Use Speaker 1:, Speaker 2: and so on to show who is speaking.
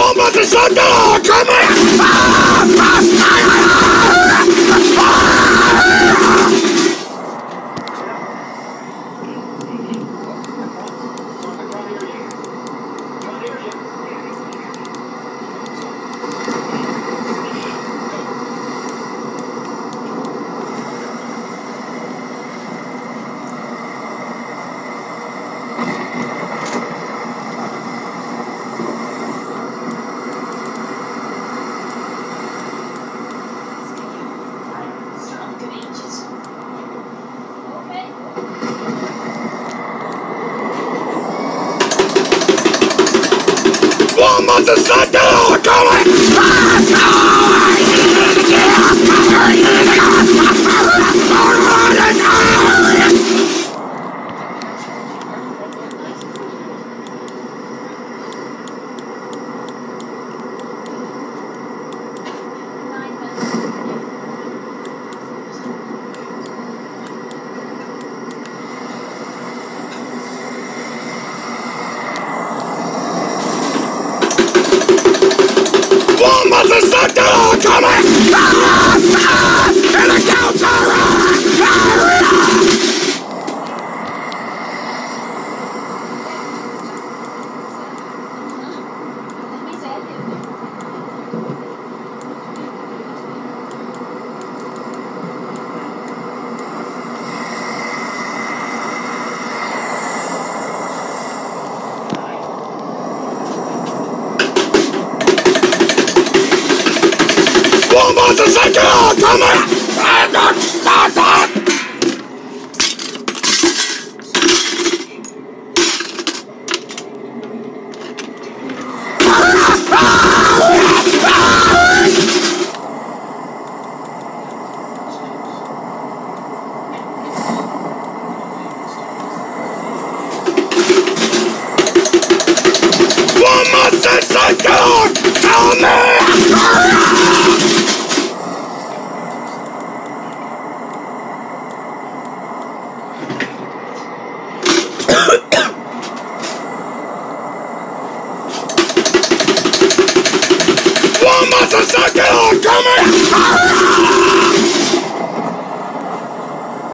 Speaker 1: Woman the second! Come on! The second! Come Woman the second! Woman the second! Come on! Woman the second! Come ¡Vas a sacar! ¡Cámara!